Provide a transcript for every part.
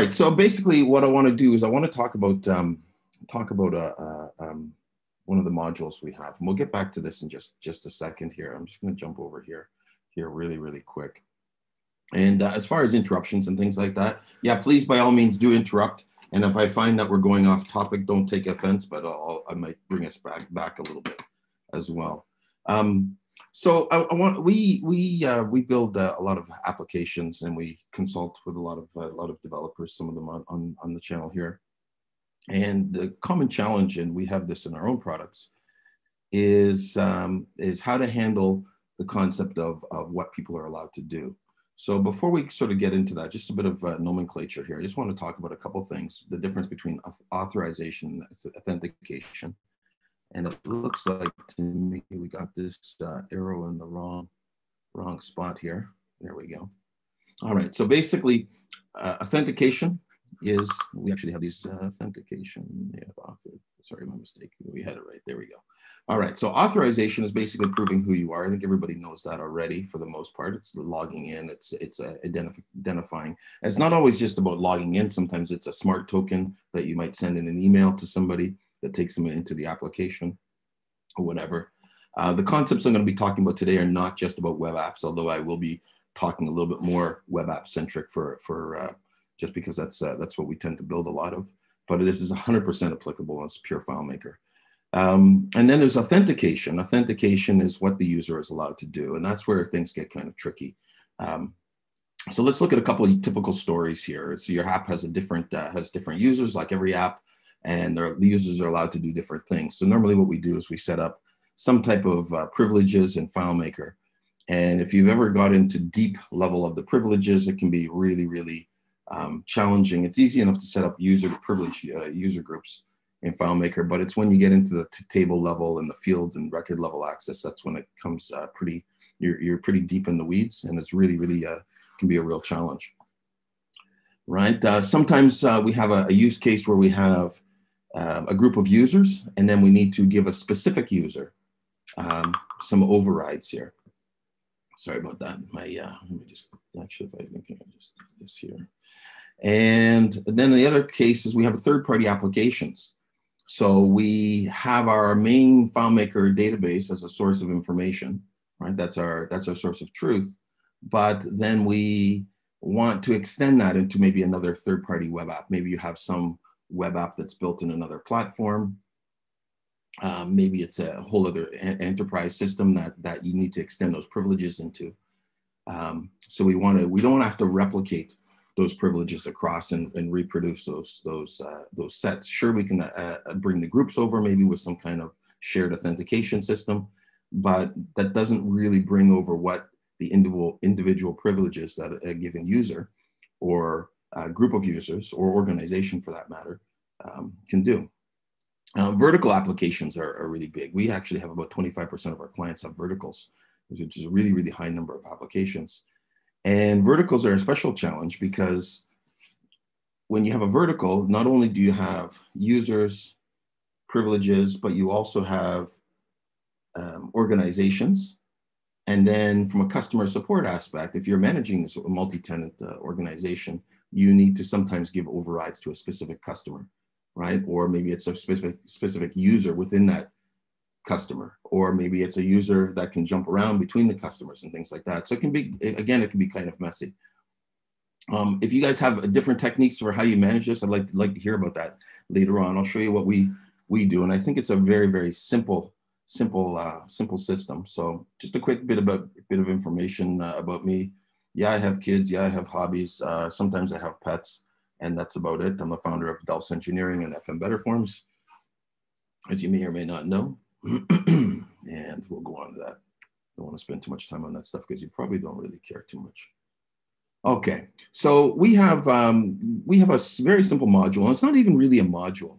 Right. So basically, what I want to do is I want to talk about um, talk about uh, uh, um, one of the modules we have, and we'll get back to this in just just a second here. I'm just going to jump over here here really really quick. And uh, as far as interruptions and things like that, yeah, please by all means do interrupt. And if I find that we're going off topic, don't take offense, but I'll, I might bring us back back a little bit as well. Um, so I, I, want we we uh, we build uh, a lot of applications and we consult with a lot of uh, a lot of developers, some of them on, on, on the channel here. And the common challenge, and we have this in our own products, is um, is how to handle the concept of of what people are allowed to do. So before we sort of get into that, just a bit of uh, nomenclature here. I just want to talk about a couple things: the difference between authorization and authentication and it looks like to me we got this uh, arrow in the wrong, wrong spot here. There we go. All right, so basically uh, authentication is, we actually have these uh, authentication, yeah, author, sorry, my mistake. We had it right, there we go. All right, so authorization is basically proving who you are. I think everybody knows that already for the most part. It's logging in, it's, it's uh, identif identifying. it's not always just about logging in. Sometimes it's a smart token that you might send in an email to somebody that takes them into the application or whatever. Uh, the concepts I'm going to be talking about today are not just about web apps, although I will be talking a little bit more web app centric for, for uh, just because that's, uh, that's what we tend to build a lot of. But this is 100% applicable as pure FileMaker. Um, and then there's authentication. Authentication is what the user is allowed to do, and that's where things get kind of tricky. Um, so let's look at a couple of typical stories here. So your app has a different uh, has different users, like every app and the users are allowed to do different things. So normally what we do is we set up some type of uh, privileges in FileMaker. And if you've ever got into deep level of the privileges, it can be really, really um, challenging. It's easy enough to set up user privilege uh, user groups in FileMaker, but it's when you get into the table level and the field and record level access, that's when it comes uh, pretty, you're, you're pretty deep in the weeds and it's really, really uh, can be a real challenge. Right. Uh, sometimes uh, we have a, a, use case where we have um, a group of users, and then we need to give a specific user um, some overrides here. Sorry about that. My uh, let me just actually if I I can just do this here. And then the other case is we have third-party applications. So we have our main FileMaker database as a source of information, right? That's our that's our source of truth. But then we want to extend that into maybe another third-party web app. Maybe you have some web app that's built in another platform. Um, maybe it's a whole other enterprise system that, that you need to extend those privileges into. Um, so we want to, we don't have to replicate those privileges across and, and reproduce those, those, uh, those sets. Sure, we can uh, uh, bring the groups over maybe with some kind of shared authentication system, but that doesn't really bring over what the individual, individual privileges that a given user or uh, group of users or organization for that matter um, can do. Uh, vertical applications are, are, really big. We actually have about 25% of our clients have verticals, which is a really, really high number of applications. And verticals are a special challenge because when you have a vertical, not only do you have users, privileges, but you also have um, organizations. And then from a customer support aspect, if you're managing a multi-tenant uh, organization, you need to sometimes give overrides to a specific customer, right? Or maybe it's a specific, specific user within that customer, or maybe it's a user that can jump around between the customers and things like that. So it can be, again, it can be kind of messy. Um, if you guys have different techniques for how you manage this, I'd like to, like to hear about that later on. I'll show you what we, we do. And I think it's a very, very simple, simple, uh, simple system. So just a quick bit about, bit of information uh, about me yeah, I have kids. Yeah, I have hobbies. Uh, sometimes I have pets, and that's about it. I'm the founder of Delfs Engineering and FM Better Forms, as you may or may not know. and we'll go on to that. Don't want to spend too much time on that stuff because you probably don't really care too much. Okay, so we have um, we have a very simple module. It's not even really a module.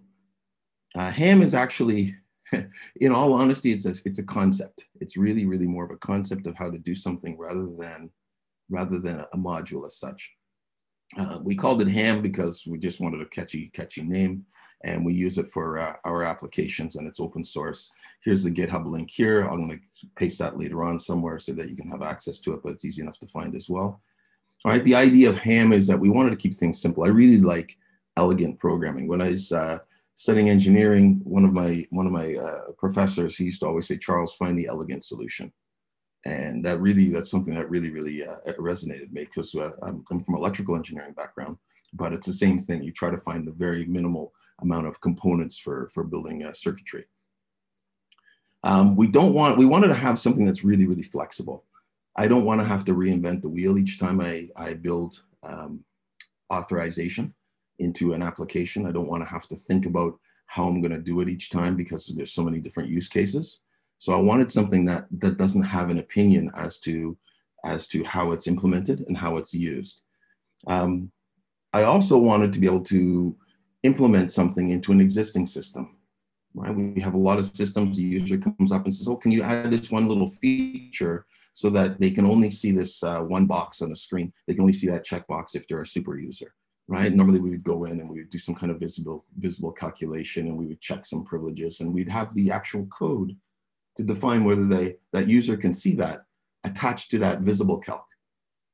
Uh, Ham is actually, in all honesty, it's a, it's a concept. It's really, really more of a concept of how to do something rather than rather than a module as such. Uh, we called it ham because we just wanted a catchy, catchy name and we use it for uh, our applications and it's open source. Here's the GitHub link here. I'm gonna paste that later on somewhere so that you can have access to it, but it's easy enough to find as well. All right, the idea of ham is that we wanted to keep things simple. I really like elegant programming. When I was uh, studying engineering, one of my one of my uh, professors, he used to always say, "Charles, find the elegant solution," and that really that's something that really really uh, resonated with me because uh, I'm, I'm from electrical engineering background, but it's the same thing. You try to find the very minimal amount of components for for building circuitry. Um, we don't want we wanted to have something that's really really flexible. I don't want to have to reinvent the wheel each time I, I build um, authorization into an application. I don't want to have to think about how I'm going to do it each time because there's so many different use cases. So I wanted something that that doesn't have an opinion as to as to how it's implemented and how it's used. Um, I also wanted to be able to implement something into an existing system. Right? We have a lot of systems. The user comes up and says, "Oh, can you add this one little feature so that they can only see this uh, one box on the screen. They can only see that checkbox if they're a super user, right? Normally we would go in and we would do some kind of visible, visible calculation and we would check some privileges and we'd have the actual code to define whether they, that user can see that attached to that visible calc,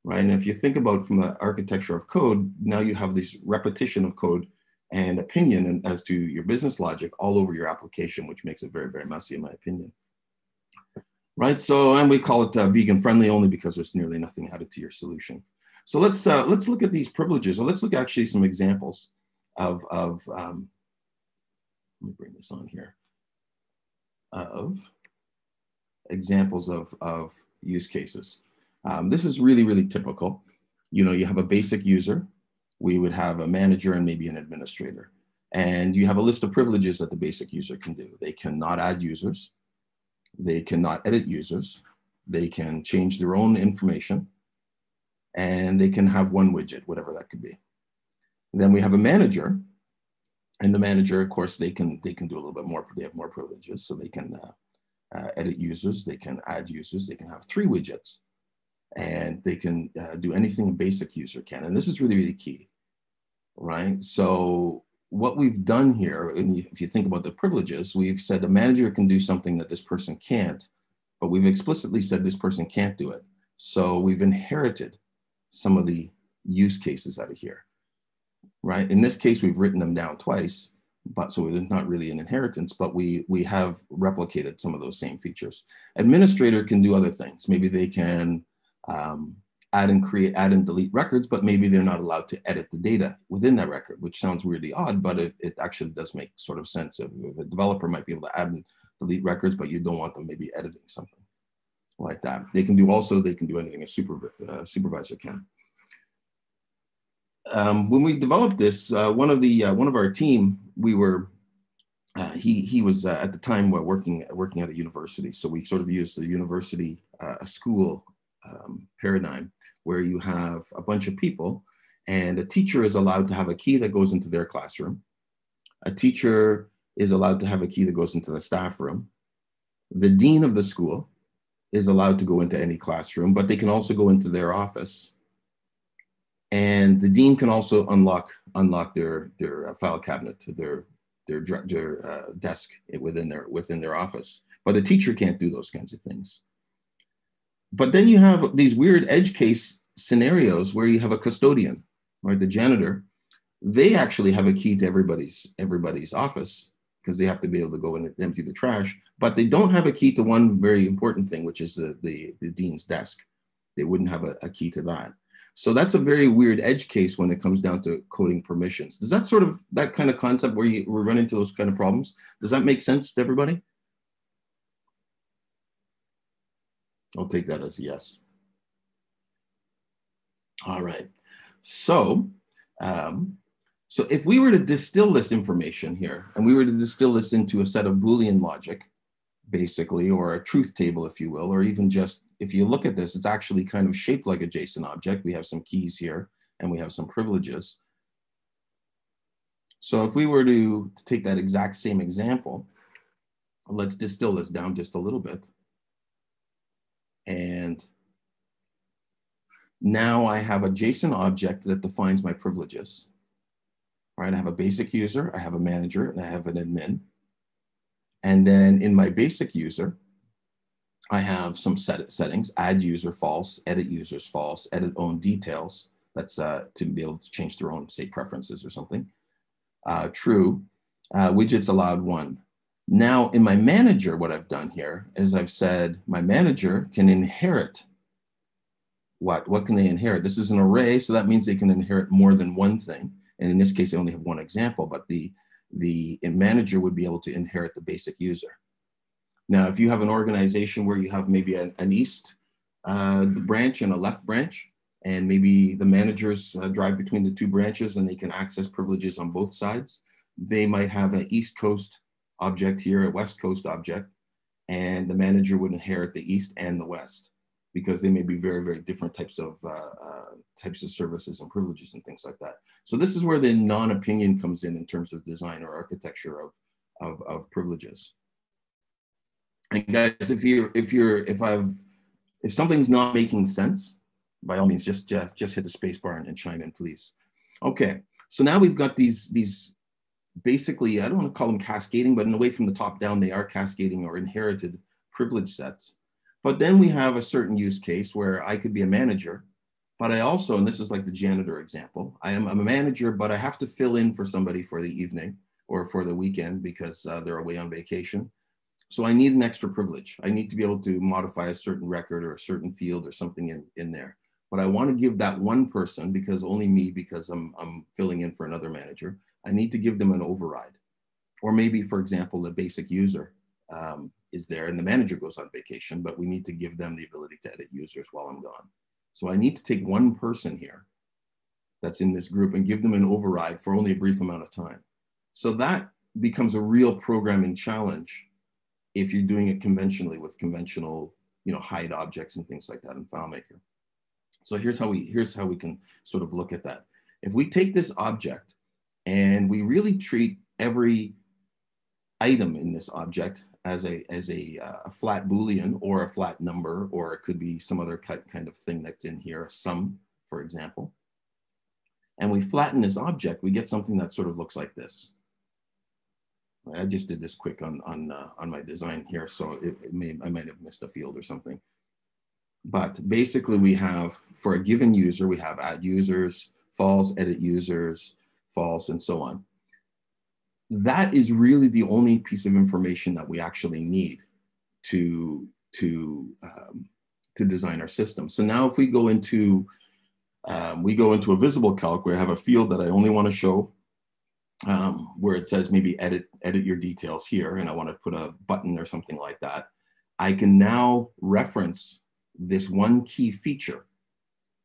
right? And if you think about from the architecture of code, now you have this repetition of code and opinion as to your business logic all over your application, which makes it very, very messy in my opinion right? So, and we call it uh, vegan friendly only because there's nearly nothing added to your solution. So let's uh, let's look at these privileges, or let's look actually some examples of of. Um, let me bring this on here. Of examples of of use cases. Um, this is really really typical. You know, you have a basic user. We would have a manager and maybe an administrator. And you have a list of privileges that the basic user can do. They cannot add users they cannot edit users. They can change their own information and they can have one widget, whatever that could be. Then we have a manager and the manager, of course, they can, they can do a little bit more, they have more privileges. So they can uh, uh, edit users, they can add users, they can have three widgets and they can uh, do anything a basic user can. And this is really, really key, right? So what we've done here, and if you think about the privileges, we've said a manager can do something that this person can't, but we've explicitly said this person can't do it. So we've inherited some of the use cases out of here, right? In this case, we've written them down twice, but so it's not really an inheritance, but we, we have replicated some of those same features. Administrator can do other things. Maybe they can um, add and create, add and delete records, but maybe they're not allowed to edit the data within that record, which sounds really odd, but it, it actually does make sort of sense. If, if a developer might be able to add and delete records, but you don't want them maybe editing something like that. They can do also, they can do anything a super, uh, supervisor can. Um, when we developed this, uh, one of the uh, one of our team, we were uh, he he was uh, at the time working working at a university, so we sort of used the university uh, school um, paradigm where you have a bunch of people and a teacher is allowed to have a key that goes into their classroom. A teacher is allowed to have a key that goes into the staff room. The dean of the school is allowed to go into any classroom, but they can also go into their office. And the dean can also unlock unlock their their uh, file cabinet, their their, their uh, desk within their within their office. But the teacher can't do those kinds of things. But then you have these weird edge case scenarios where you have a custodian or the janitor. They actually have a key to everybody's everybody's office because they have to be able to go and empty the trash. But they don't have a key to one very important thing, which is the, the, the dean's desk. They wouldn't have a, a key to that. So that's a very weird edge case when it comes down to coding permissions. Does that sort of that kind of concept where you we run into those kind of problems? Does that make sense to everybody? I'll take that as a yes. All right. So, um, so if we were to distill this information here, and we were to distill this into a set of Boolean logic, basically, or a truth table, if you will, or even just, if you look at this, it's actually kind of shaped like a JSON object. We have some keys here, and we have some privileges. So if we were to, to take that exact same example, let's distill this down just a little bit. And now I have a JSON object that defines my privileges. Right, I have a basic user, I have a manager, and I have an admin. And then in my basic user, I have some set settings, add user false, edit users false, edit own details. That's uh, to be able to change their own, say, preferences or something. Uh, true, uh, widgets allowed one. Now in my manager, what I've done here is I've said my manager can inherit what? What can they inherit? This is an array, so that means they can inherit more than one thing. And in this case, they only have one example, but the, the manager would be able to inherit the basic user. Now, if you have an organization where you have maybe an, an east uh, branch and a left branch, and maybe the managers uh, drive between the two branches and they can access privileges on both sides, they might have an East Coast object here, a West Coast object, and the manager would inherit the East and the West because they may be very, very different types of uh, uh, types of services and privileges and things like that. So this is where the non-opinion comes in in terms of design or architecture of, of, of privileges. And guys, if you're, if you're, if I've, if something's not making sense, by all means, just, just, just hit the space bar and, and chime in, please. Okay, so now we've got these, these basically, I don't want to call them cascading, but in a way from the top down, they are cascading or inherited privilege sets. But then we have a certain use case where I could be a manager, but I also, and this is like the janitor example, I am I'm a manager, but I have to fill in for somebody for the evening or for the weekend because uh, they're away on vacation. So I need an extra privilege. I need to be able to modify a certain record or a certain field or something in, in there. But I want to give that one person, because only me, because I'm, I'm filling in for another manager, I need to give them an override. Or maybe, for example, the basic user um, is there and the manager goes on vacation, but we need to give them the ability to edit users while I'm gone. So I need to take one person here that's in this group and give them an override for only a brief amount of time. So that becomes a real programming challenge if you're doing it conventionally with conventional, you know, hide objects and things like that in FileMaker. So here's how we here's how we can sort of look at that. If we take this object and we really treat every item in this object as a as a, uh, a flat boolean or a flat number, or it could be some other kind of thing that's in here, a sum, for example. And we flatten this object, we get something that sort of looks like this. I just did this quick on, on, uh, on my design here, so it, it, may, I might have missed a field or something. But basically we have, for a given user, we have add users, false, edit users, false, and so on. That is really the only piece of information that we actually need to, to, um, to design our system. So now if we go into, um, we go into a visible calc where I have a field that I only want to show um, where it says maybe edit, edit your details here, and I want to put a button or something like that, I can now reference this one key feature.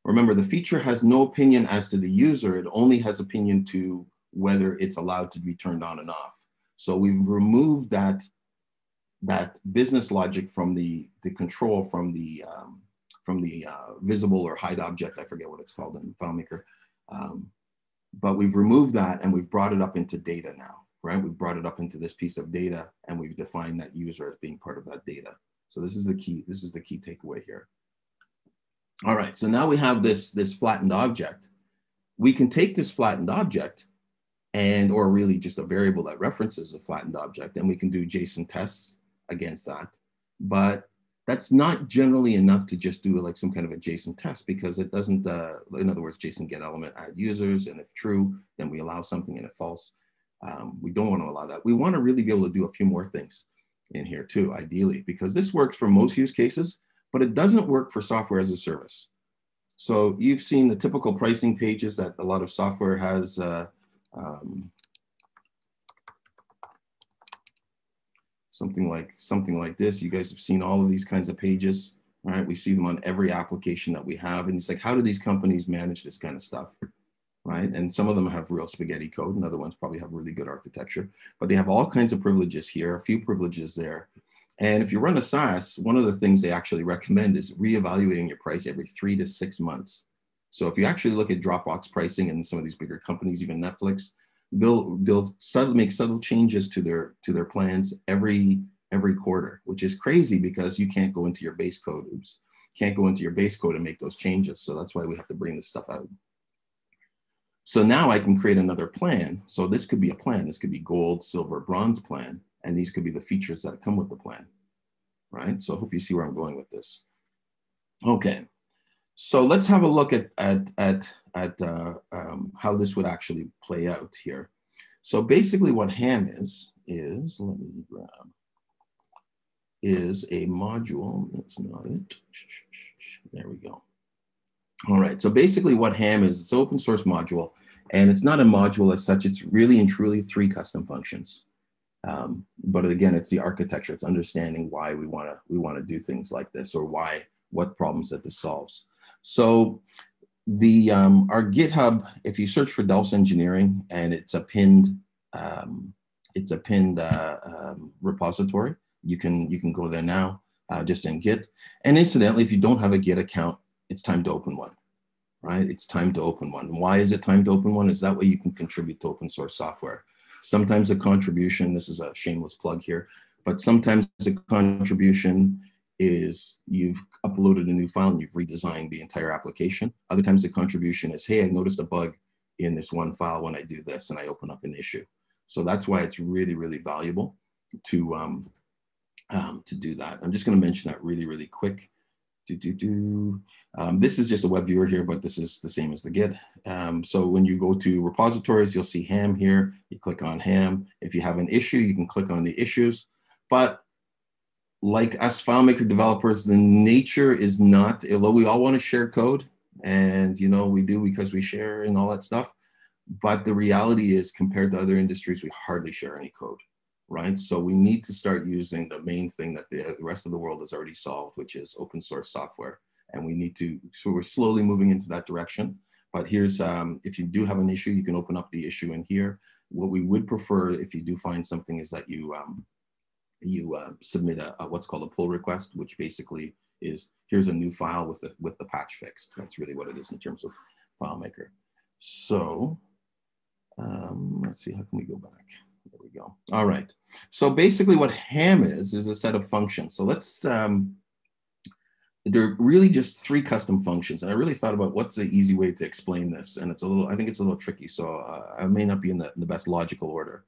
Remember, the feature has no opinion as to the user, it only has opinion to whether it's allowed to be turned on and off. So we've removed that, that business logic from the, the control from the, um, from the uh, visible or hide object, I forget what it's called in FileMaker. Um, but we've removed that and we've brought it up into data now, right? We've brought it up into this piece of data and we've defined that user as being part of that data. So this is the key, this is the key takeaway here. All right, so now we have this, this flattened object. We can take this flattened object and, or really just a variable that references a flattened object and we can do JSON tests against that. But that's not generally enough to just do like some kind of a JSON test because it doesn't, uh, in other words, JSON get element add users, and if true, then we allow something, and if false, um, we don't want to allow that. We want to really be able to do a few more things in here too, ideally, because this works for most use cases, but it doesn't work for software as a service. So you've seen the typical pricing pages that a lot of software has uh, um, something like something like this. You guys have seen all of these kinds of pages, right? We see them on every application that we have. And it's like, how do these companies manage this kind of stuff? Right. And some of them have real spaghetti code and other ones probably have really good architecture, but they have all kinds of privileges here, a few privileges there. And if you run a SaaS, one of the things they actually recommend is reevaluating your price every three to six months. So if you actually look at Dropbox pricing and some of these bigger companies, even Netflix, they'll they'll subtle, make subtle changes to their to their plans every every quarter, which is crazy because you can't go into your base code. Oops, can't go into your base code and make those changes. So that's why we have to bring this stuff out. So now I can create another plan. So this could be a plan. This could be gold, silver, bronze plan, and these could be the features that come with the plan. right? So I hope you see where I'm going with this. Okay, so let's have a look at, at, at, at uh, um, how this would actually play out here. So basically what ham is, is, let me grab, is a module, that's not it. There we go. All right, so basically what ham is, it's open source module, and it's not a module as such, it's really and truly three custom functions. Um, but again, it's the architecture, it's understanding why we wanna, we wanna do things like this or why, what problems that this solves. So the um, our GitHub, if you search for Delfs Engineering and it's a pinned, um, it's a pinned uh, um, repository, you can you can go there now, uh, just in Git. And incidentally, if you don't have a Git account, it's time to open one, right? It's time to open one. why is it time to open one? Is that way you can contribute to open source software. Sometimes a contribution, this is a shameless plug here, but sometimes a contribution is you've uploaded a new file and you've redesigned the entire application. Other times the contribution is, hey, I noticed a bug in this one file when I do this and I open up an issue. So that's why it's really, really valuable to, um, um, to do that. I'm just gonna mention that really, really quick. Do, do, do. Um, this is just a web viewer here, but this is the same as the Git. Um, so when you go to repositories, you'll see ham here. You click on ham. If you have an issue, you can click on the issues. But like us FileMaker developers, the nature is not, although we all want to share code, and you know we do because we share and all that stuff, but the reality is compared to other industries, we hardly share any code right? So we need to start using the main thing that the, rest of the world has already solved, which is open source software. And we need to, so we're slowly moving into that direction. But here's, um, if you do have an issue, you can open up the issue in here. What we would prefer if you do find something is that you, um, you uh, submit a, a, what's called a pull request, which basically is here's a new file with the, with the patch fixed. That's really what it is in terms of FileMaker. So um, let's see, how can we go back? There we go. All right. So basically what ham is, is a set of functions. So let's, um, they're really just three custom functions. And I really thought about what's the easy way to explain this. And it's a little, I think it's a little tricky. So uh, I may not be in the, in the best logical order,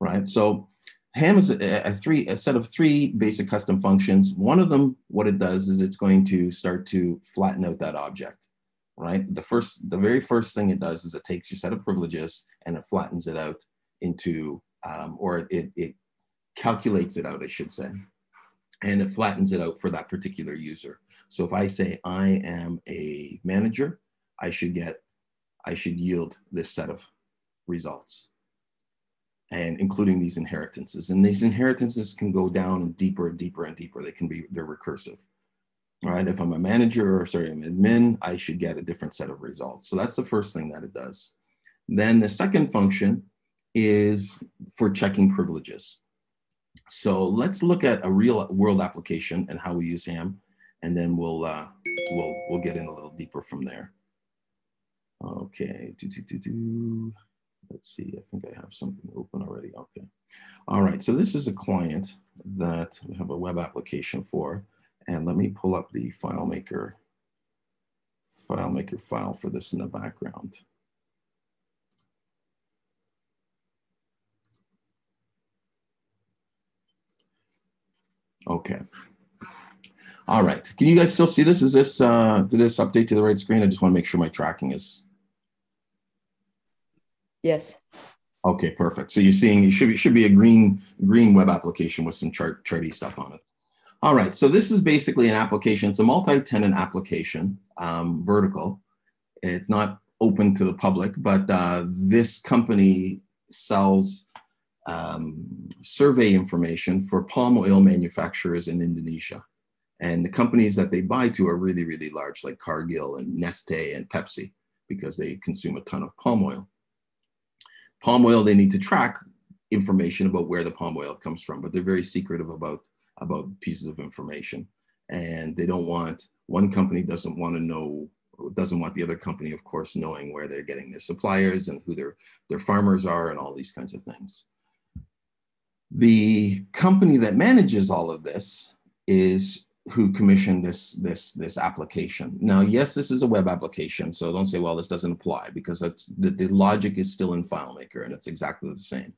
right? So ham is a, a, three, a set of three basic custom functions. One of them, what it does is it's going to start to flatten out that object, right? The first, the very first thing it does is it takes your set of privileges and it flattens it out into, um, or it, it calculates it out, I should say, and it flattens it out for that particular user. So if I say I am a manager, I should get, I should yield this set of results and including these inheritances. And these inheritances can go down and deeper and deeper and deeper. They can be, they're recursive. Right, if I'm a manager or sorry, I'm admin, I should get a different set of results. So that's the first thing that it does. Then the second function is for checking privileges. So let's look at a real world application and how we use ham, and then we'll uh, we'll we'll get in a little deeper from there. Okay, do, do, do, do. Let's see. I think I have something open already. Okay, all right. So this is a client that we have a web application for, and let me pull up the FileMaker FileMaker file for this in the background. Okay. All right. Can you guys still see this? Is this, uh, did this update to the right screen? I just want to make sure my tracking is. Yes. Okay, perfect. So you're seeing, it should be, should be a green, green web application with some chart, charty stuff on it. All right, so this is basically an application. It's a multi-tenant application, um, vertical. It's not open to the public, but uh, this company sells um, survey information for palm oil manufacturers in Indonesia. And the companies that they buy to are really, really large, like Cargill and Neste and Pepsi, because they consume a ton of palm oil. Palm oil, they need to track information about where the palm oil comes from, but they're very secretive about, about pieces of information. And they don't want, one company doesn't want to know doesn't want the other company, of course, knowing where they're getting their suppliers and who their, their farmers are and all these kinds of things. The company that manages all of this is who commissioned this this this application. Now, yes, this is a web application, so don't say, well, this doesn't apply because that's the, the logic is still in FileMaker and it's exactly the same.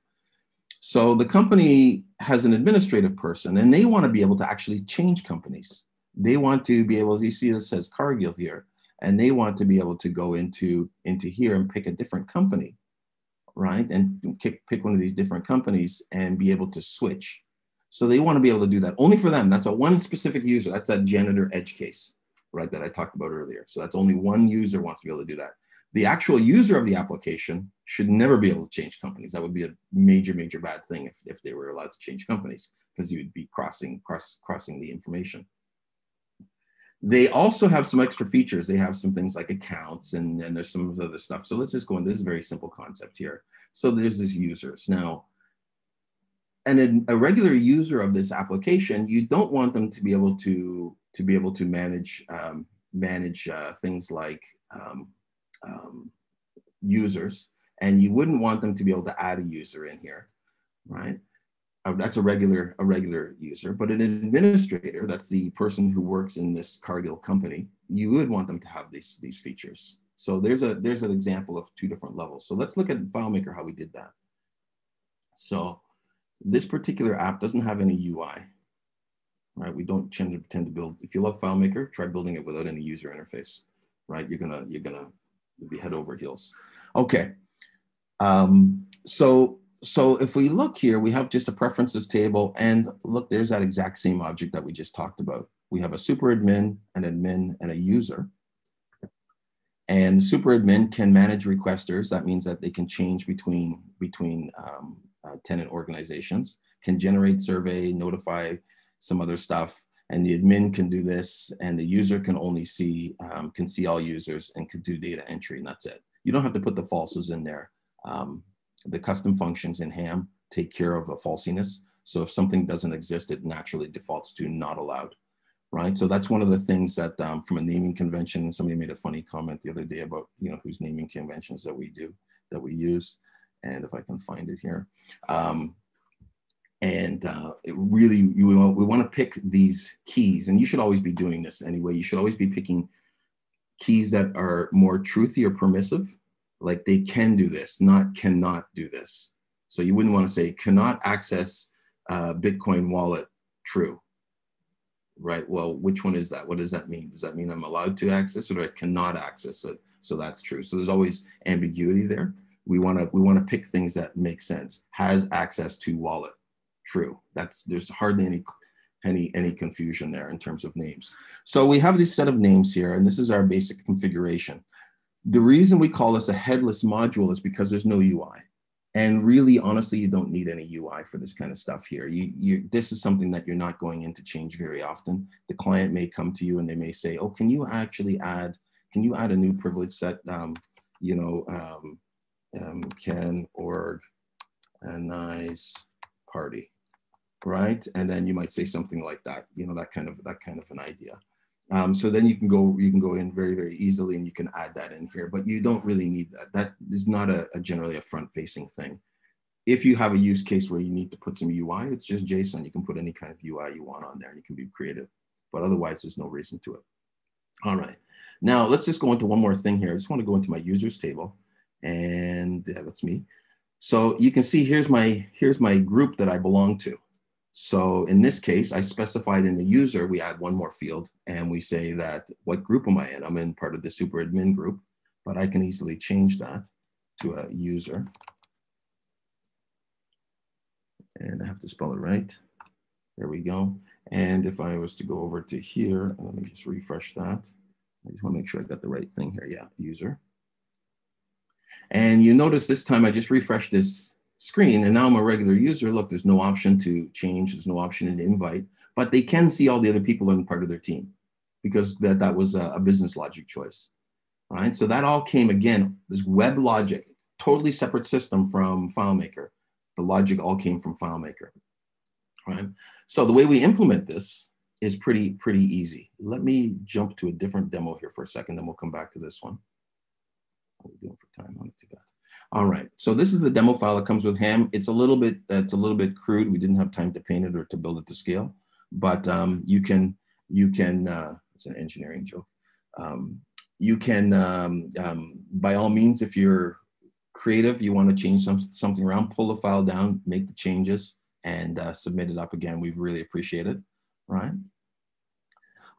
So the company has an administrative person and they want to be able to actually change companies. They want to be able, you see this says Cargill here, and they want to be able to go into, into here and pick a different company, right? And pick, pick one of these different companies and be able to switch. So they want to be able to do that only for them. That's a one specific user. That's that janitor edge case, right? That I talked about earlier. So that's only one user wants to be able to do that the actual user of the application should never be able to change companies. That would be a major, major bad thing if, if they were allowed to change companies because you'd be crossing, cross, crossing the information. They also have some extra features. They have some things like accounts and, and there's some other stuff. So let's just go in. This is very simple concept here. So there's these users. Now, and a regular user of this application, you don't want them to be able to, to be able to manage, um, manage uh, things like um, um, users, and you wouldn't want them to be able to add a user in here, right? Uh, that's a regular a regular user, but an administrator, that's the person who works in this Cargill company, you would want them to have these these features. So there's a there's an example of two different levels. So let's look at FileMaker how we did that. So this particular app doesn't have any UI, right? We don't tend to, tend to build. If you love FileMaker, try building it without any user interface, right? You're gonna you're gonna be head over heels. Okay. Um, so, so if we look here, we have just a preferences table and look, there's that exact same object that we just talked about. We have a super admin, an admin, and a user. And super admin can manage requesters. That means that they can change between, between um, uh, tenant organizations, can generate survey, notify some other stuff, and the admin can do this and the user can only see um, can see all users and can do data entry and that's it. You don't have to put the falses in there. Um, the custom functions in ham take care of the falsiness so if something doesn't exist it naturally defaults to not allowed right? So that's one of the things that um, from a naming convention somebody made a funny comment the other day about you know whose naming conventions that we do that we use and if i can find it here. Um, and uh, it really you, we want to pick these keys and you should always be doing this anyway. You should always be picking keys that are more truthy or permissive. Like they can do this not cannot do this. So you wouldn't want to say cannot access uh, bitcoin wallet true. Right? Well which one is that? What does that mean? Does that mean i'm allowed to access it or i cannot access it? So that's true. So there's always ambiguity there we want to we want to pick things that make sense has access to wallet true. That's there's hardly any any any confusion there in terms of names. So we have this set of names here, and this is our basic configuration. The reason we call this a headless module is because there's no UI. And really, honestly, you don't need any UI for this kind of stuff here. You, you, this is something that you're not going in to change very often. The client may come to you and they may say, oh, can you actually add, can you add a new privilege set, um, you know, um, um, can org a nice party right? And then you might say something like that, you know, that kind of that kind of an idea. Um, so then you can go you can go in very very easily and you can add that in here, but you don't really need that. That is not a, a generally a front facing thing. If you have a use case where you need to put some UI, it's just JSON. You can put any kind of UI you want on there and you can be creative, but otherwise there's no reason to it. All right, now let's just go into one more thing here. I just want to go into my users table and yeah, that's me. So you can see here's my here's my group that I belong to. So in this case, I specified in the user, we add one more field and we say that what group am I in? I'm in part of the super admin group, but I can easily change that to a user. And I have to spell it right. There we go. And if I was to go over to here, let me just refresh that. I just wanna make sure I got the right thing here. Yeah, user. And you notice this time I just refreshed this screen and now I'm a regular user, look, there's no option to change, there's no option in invite, but they can see all the other people in part of their team because that, that was a, a business logic choice. right? so that all came again, this web logic, totally separate system from FileMaker. The logic all came from FileMaker. right? so the way we implement this is pretty, pretty easy. Let me jump to a different demo here for a second, then we'll come back to this one. What are doing for time? Not too bad. All right, so this is the demo file that comes with Ham. It's a little bit, that's a little bit crude. We didn't have time to paint it or to build it to scale, but um, you can, you can, uh, it's an engineering joke. Um, you can, um, um, by all means, if you're creative, you want to change some, something around, pull the file down, make the changes, and uh, submit it up again. We really appreciate it, right?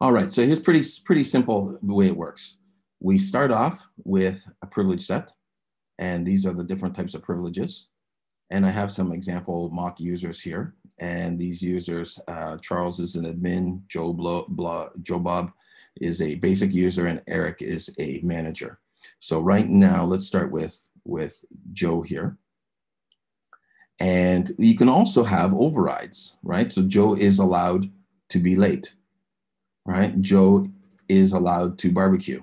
All right, so here's pretty, pretty simple the way it works. We start off with a privilege set, and these are the different types of privileges. And I have some example mock users here. And these users, uh, Charles is an admin, Joe, Joe Bob is a basic user, and Eric is a manager. So right now, let's start with, with Joe here. And you can also have overrides, right? So Joe is allowed to be late, right? Joe is allowed to barbecue,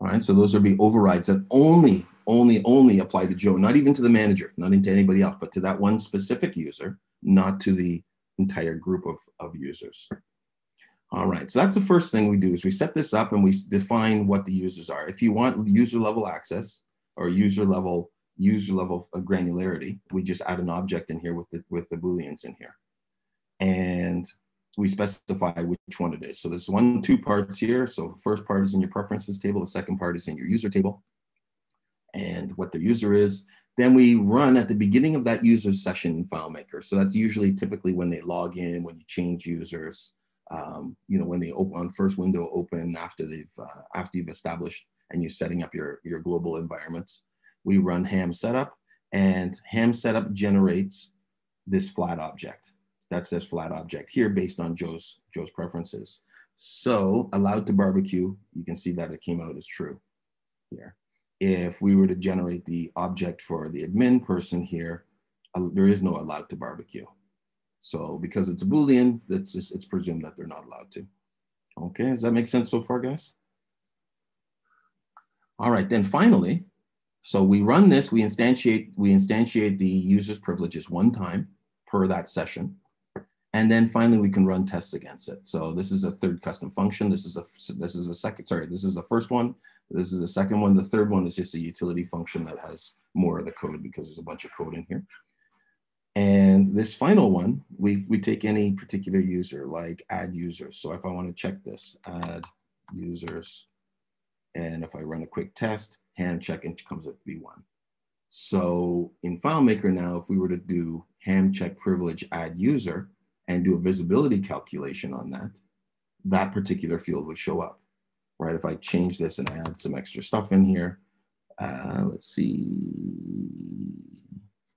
right? So those would be overrides that only, only, only apply to Joe, not even to the manager, not into anybody else, but to that one specific user, not to the entire group of, of users. All right, so that's the first thing we do is we set this up and we define what the users are. If you want user level access or user level user level granularity, we just add an object in here with the with the booleans in here, and we specify which one it is. So there's one two parts here. So first part is in your preferences table. The second part is in your user table, and what the user is. Then we run at the beginning of that user session in FileMaker. So that's usually typically when they log in, when you change users um, you know, when they open on first window open after they've uh, after you've established and you're setting up your your global environments, we run ham setup, and ham setup generates this flat object. That's says flat object here based on Joe's Joe's preferences. So allowed to barbecue, you can see that it came out as true here. If we were to generate the object for the admin person here, there is no allowed to barbecue. So because it's a Boolean, it's, just, it's presumed that they're not allowed to. Okay, does that make sense so far, guys? All right, then finally, so we run this, we instantiate, we instantiate the user's privileges one time per that session. And then finally, we can run tests against it. So this is a third custom function. This is a this is a second. Sorry, this is the first one. This is the second one. The third one is just a utility function that has more of the code because there's a bunch of code in here. And this final one, we, we take any particular user like add users. So if I want to check this, add users, and if I run a quick test, ham check and comes up V1. So in FileMaker now, if we were to do ham check privilege add user and do a visibility calculation on that, that particular field would show up, right? If I change this and add some extra stuff in here, uh, let's see,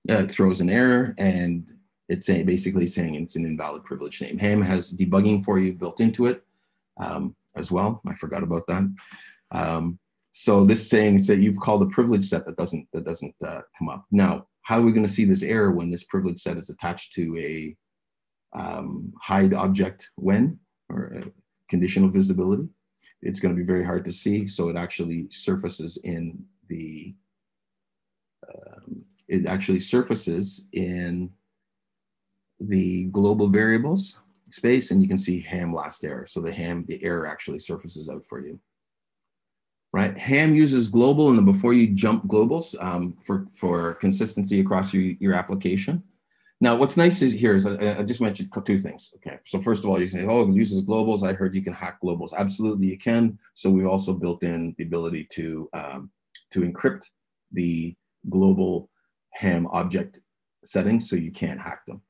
It throws an error and it's basically saying it's an invalid privilege name. Ham has debugging for you built into it um, as well. I forgot about that. Um, so this saying is that you've called a privilege set that doesn't that doesn't uh, come up. Now, how are we going to see this error when this privilege set is attached to a um, hide object when or conditional visibility? It's going to be very hard to see. So it actually surfaces in the um, it actually surfaces in the global variables space and you can see ham last error. So the ham, the error actually surfaces out for you. Right, ham uses global and then before you jump globals um, for, for consistency across your, your application. Now, what's nice is here is I, I, just mentioned two things. Okay, so first of all, you say, oh, uses globals. I heard you can hack globals. Absolutely, you can. So we've also built in the ability to um, to encrypt the global ham object settings so you can't hack them.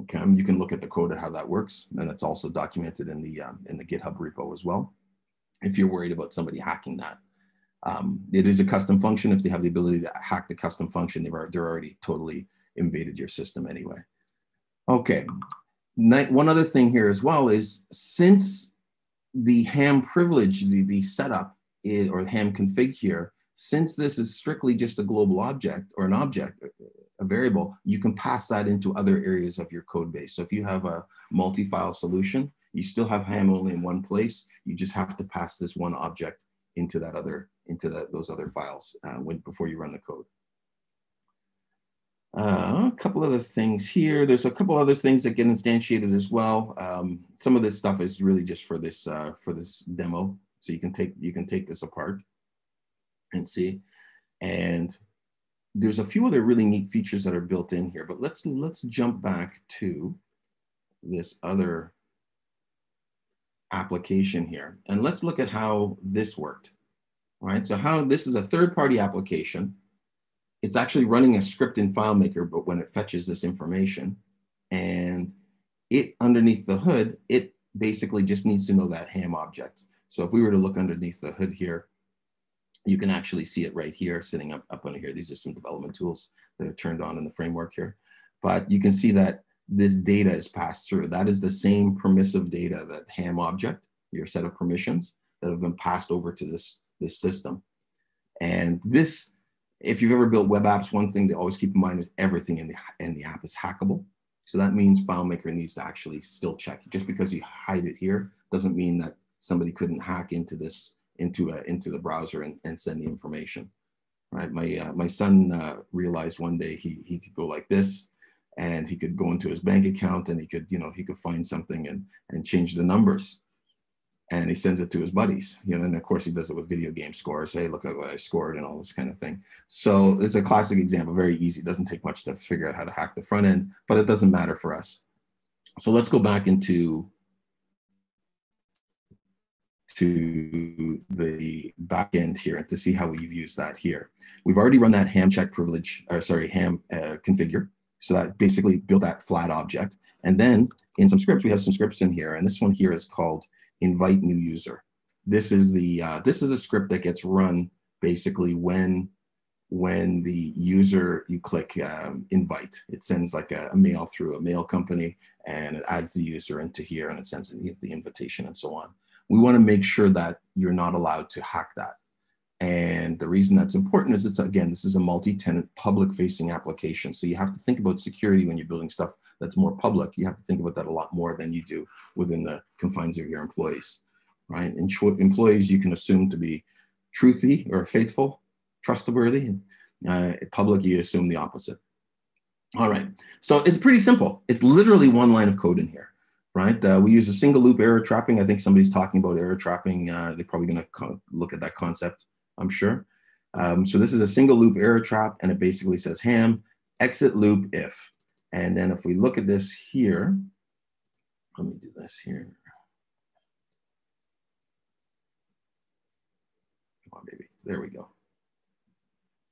Okay, you can look at the code of how that works, and it's also documented in the um, in the GitHub repo as well. If you're worried about somebody hacking that, um, it is a custom function. If they have the ability to hack the custom function, they've they're already totally invaded your system anyway. Okay, one other thing here as well is since the ham privilege, the the setup is, or ham config here since this is strictly just a global object or an object, a variable, you can pass that into other areas of your code base. So if you have a multi-file solution, you still have ham only in one place. You just have to pass this one object into that other, into that, those other files uh, when, before you run the code. Uh, a couple other things here. There's a couple other things that get instantiated as well. Um, some of this stuff is really just for this uh, for this demo, so you can take you can take this apart and see. And there's a few other really neat features that are built in here, but let's, let's jump back to this other application here. And let's look at how this worked. All right, so how this is a third party application it's actually running a script in FileMaker, but when it fetches this information and it underneath the hood, it basically just needs to know that ham object. So if we were to look underneath the hood here, you can actually see it right here sitting up, up under here. These are some development tools that are turned on in the framework here. But you can see that this data is passed through. That is the same permissive data, that ham object, your set of permissions that have been passed over to this, this system. And this, if you've ever built web apps, one thing to always keep in mind is everything in the, in the app is hackable. So that means FileMaker needs to actually still check. Just because you hide it here doesn't mean that somebody couldn't hack into this, into, a, into the browser and, and send the information. Right, my uh, my son uh, realized one day he he could go like this, and he could go into his bank account and he could you know he could find something and and change the numbers and he sends it to his buddies you know and of course he does it with video game scores. Hey look at what i scored and all this kind of thing. So it's a classic example very easy. It doesn't take much to figure out how to hack the front end but it doesn't matter for us. So let's go back into to the back end here to see how we've used that here. We've already run that ham check privilege or sorry ham uh, configure. So that basically built that flat object. And then in some scripts, we have some scripts in here. And this one here is called invite new user. This is the uh, this is a script that gets run basically when when the user you click um, invite. It sends like a, a, mail through a mail company and it adds the user into here and it sends the invitation and so on. We want to make sure that you're not allowed to hack that and the reason that's important is it's, again, this is a multi-tenant public facing application. So you have to think about security when you're building stuff that's more public. You have to think about that a lot more than you do within the confines of your employees, right? And employees you can assume to be truthy or faithful, trustworthy. Uh, public, you assume the opposite. All right, so it's pretty simple. It's literally one line of code in here, right? Uh, we use a single loop error trapping. I think somebody's talking about error trapping. Uh, they're probably gonna look at that concept I'm sure. Um, so this is a single loop error trap, and it basically says ham exit loop if. And then if we look at this here, let me do this here. Come on, baby. There we go.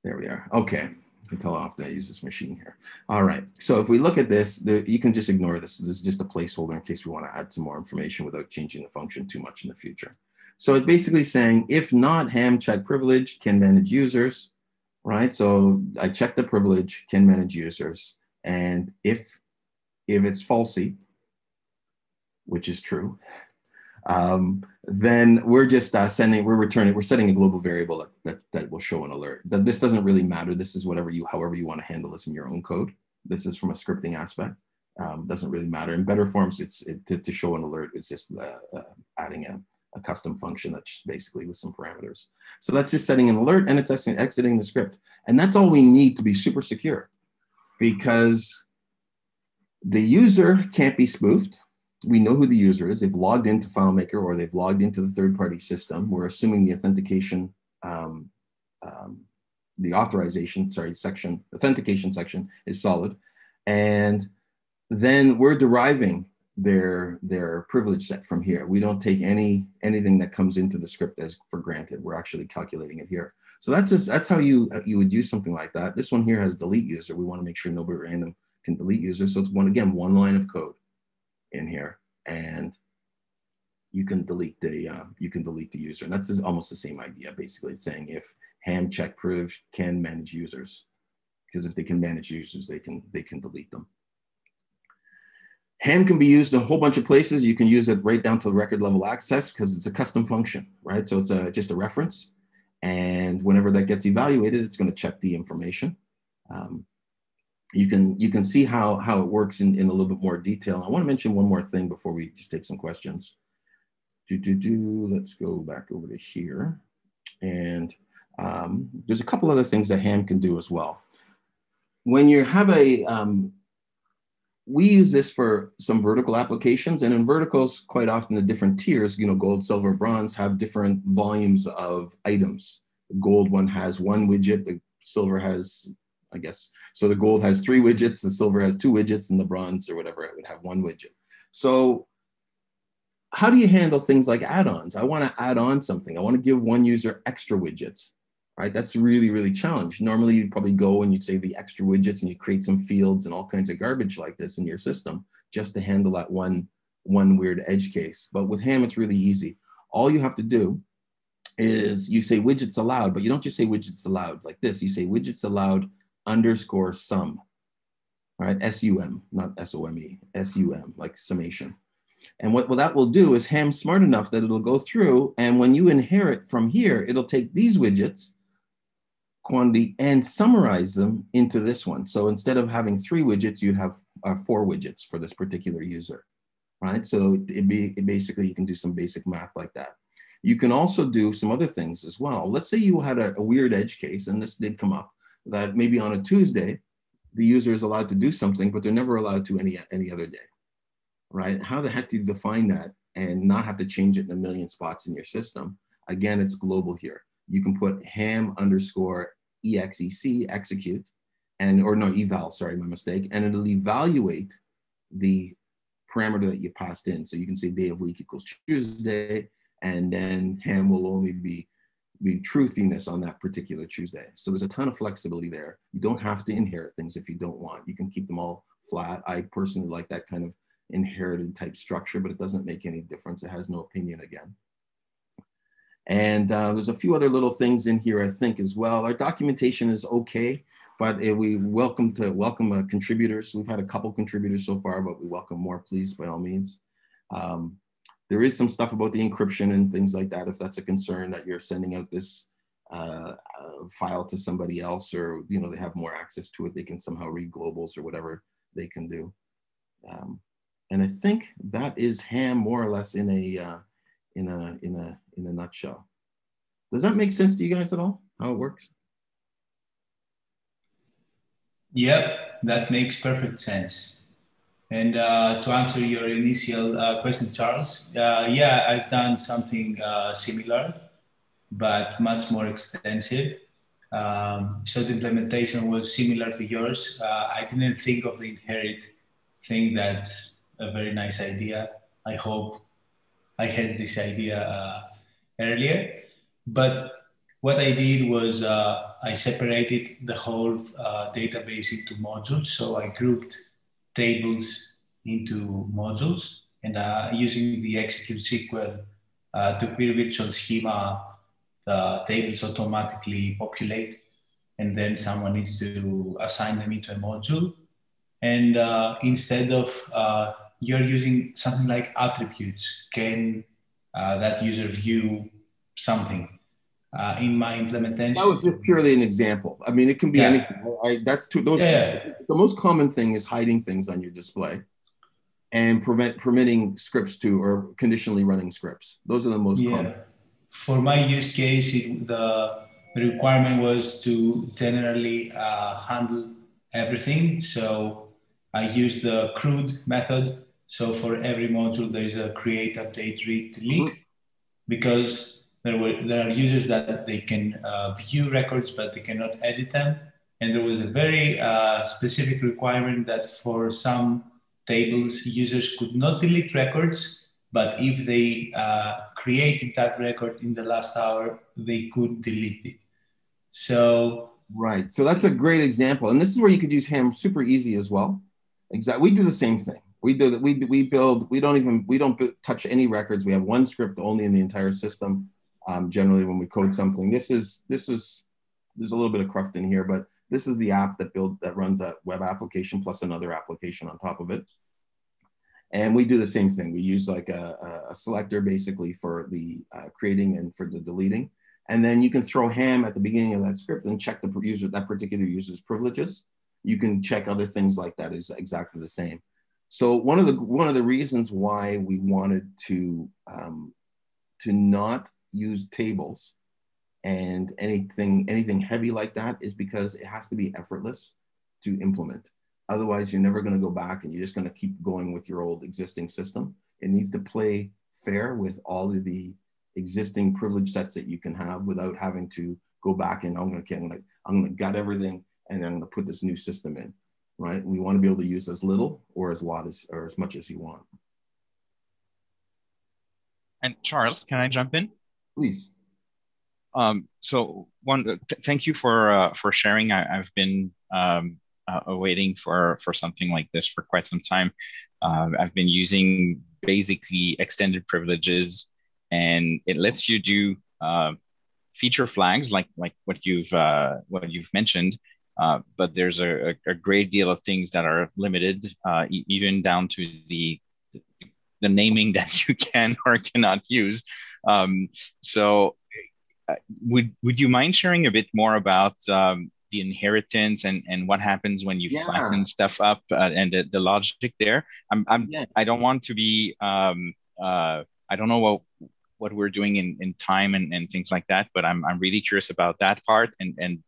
There we are. Okay. I can tell how often I use this machine here. All right. So if we look at this, the, you can just ignore this. This is just a placeholder in case we want to add some more information without changing the function too much in the future. So it's basically saying if not ham check privilege can manage users, right? So I check the privilege can manage users. And if, if it's falsy, which is true, um, then we're just uh, sending, we're returning, we're setting a global variable that, that, that will show an alert. That this doesn't really matter. This is whatever you, however you want to handle this in your own code. This is from a scripting aspect. Um, doesn't really matter. In BetterForms, it's it, to, to show an alert. It's just uh, uh, adding a, a custom function that's basically with some parameters. So that's just setting an alert and it's exiting the script. And that's all we need to be super secure because the user can't be spoofed. We know who the user is. They've logged into FileMaker or they've logged into the third-party system. We're assuming the authentication, um, um, the authorization, sorry, section, authentication section is solid. And then we're deriving their their privilege set from here. We don't take any anything that comes into the script as for granted. We're actually calculating it here. So that's just, that's how you you would use something like that. This one here has delete user. We want to make sure nobody random can delete user. So it's one again one line of code in here, and you can delete the uh, you can delete the user. And that's almost the same idea. Basically, it's saying if ham check priv can manage users, because if they can manage users, they can they can delete them. Ham can be used in a whole bunch of places. You can use it right down to record level access because it's a custom function, right? So it's a, just a reference. And whenever that gets evaluated, it's going to check the information. Um, you can you can see how, how it works in, in a little bit more detail. I want to mention one more thing before we just take some questions. Do, do, do. Let's go back over to here. And um, there's a couple other things that Ham can do as well. When you have a, um, we use this for some vertical applications and in verticals quite often the different tiers you know gold silver bronze have different volumes of items. The gold one has one widget the silver has i guess so the gold has three widgets the silver has two widgets and the bronze or whatever it would have one widget. So how do you handle things like add-ons? I want to add on something. I want to give one user extra widgets right? That's really, really challenged. Normally you'd probably go and you'd say the extra widgets and you create some fields and all kinds of garbage like this in your system just to handle that one, one weird edge case. But with Ham, it's really easy. All you have to do is you say widgets allowed, but you don't just say widgets allowed like this. You say widgets allowed underscore sum, right? S-U-M, not S-O-M-E, S-U-M, like summation. And what, what that will do is Ham smart enough that it'll go through and when you inherit from here, it'll take these widgets quantity and summarize them into this one. So instead of having three widgets, you'd have uh, four widgets for this particular user, right? So it be it basically you can do some basic math like that. You can also do some other things as well. Let's say you had a, a weird edge case, and this did come up, that maybe on a Tuesday, the user is allowed to do something, but they're never allowed to any any other day, right? How the heck do you define that and not have to change it in a million spots in your system? Again, it's global here. You can put ham underscore exec execute and or no eval sorry my mistake and it'll evaluate the parameter that you passed in. So you can say day of week equals tuesday and then ham will only be be truthiness on that particular tuesday. So there's a ton of flexibility there. You don't have to inherit things if you don't want. You can keep them all flat. I personally like that kind of inherited type structure but it doesn't make any difference. It has no opinion again and uh, there's a few other little things in here, I think, as well. Our documentation is okay, but uh, we welcome to welcome uh, contributors. We've had a couple contributors so far, but we welcome more, please, by all means. Um, there is some stuff about the encryption and things like that. If that's a concern that you're sending out this uh, uh, file to somebody else, or you know they have more access to it, they can somehow read globals or whatever they can do. Um, and I think that is Ham more or less in a uh, in a in a in a nutshell. Does that make sense to you guys at all? How it works? Yep, that makes perfect sense. And uh, to answer your initial uh, question, Charles, uh, yeah, I've done something uh, similar, but much more extensive. Um, so the implementation was similar to yours. Uh, I didn't think of the inherit thing. That's a very nice idea. I hope I had this idea uh, earlier. But what I did was uh, I separated the whole uh, database into modules. So I grouped tables into modules and uh, using the execute SQL uh, to query virtual schema, the tables automatically populate and then someone needs to assign them into a module. And uh, instead of uh, you're using something like attributes. Can uh, that user view something? Uh, in my implementation, that was just purely an example. I mean, it can be yeah. anything. I, that's two. Those yeah. the most common thing is hiding things on your display, and prevent permitting scripts to or conditionally running scripts. Those are the most yeah. common. For my use case, it, the requirement was to generally uh, handle everything. So I used the CRUD method so for every module, there is a create, update, read, delete, mm-hmm. because there were there are users that they can uh, view records, but they cannot edit them. And there was a very uh, specific requirement that for some tables, users could not delete records, but if they uh, created that record in the last hour, they could delete it. So right, so that's a great example, and this is where you could use Ham super easy as well. Exactly, we do the same thing we do that. We we build. We don't even we don't touch any records. We have one script only in the entire system. Um, generally, when we code something, this is this is there's a little bit of cruft in here, but this is the app that build that runs that web application plus another application on top of it. And we do the same thing. We use like a, a selector basically for the uh, creating and for the deleting. And then you can throw ham at the beginning of that script and check the user that particular user's privileges. You can check other things like that is exactly the same. So one of the one of the reasons why we wanted to um, to not use tables and anything anything heavy like that is because it has to be effortless to implement. Otherwise, you're never going to go back and you're just going to keep going with your old existing system. It needs to play fair with all of the existing privilege sets that you can have without having to go back and I'm going to I'm going to gut everything and then I'm going to put this new system in right? We want to be able to use as little or as lot as or as much as you want. And Charles, can I jump in? Please. Um, so one, th- thank you for uh, for sharing. I, have been um, uh, waiting for for something like this for quite some time. Uh, I've been using basically extended privileges, and it lets you do uh, feature flags like like what you've uh, what you've mentioned. Uh, but there's a, a, great deal of things that are limited, uh, e- even down to the the naming that you can or cannot use. Um, so, uh, would would you mind sharing a bit more about um, the inheritance and and what happens when you yeah. flatten stuff up uh, and the, the logic there? I'm, I'm yeah. I don't want to be um, uh, I don't know what what we're doing in, in time and, and things like that, but I'm I'm really curious about that part and and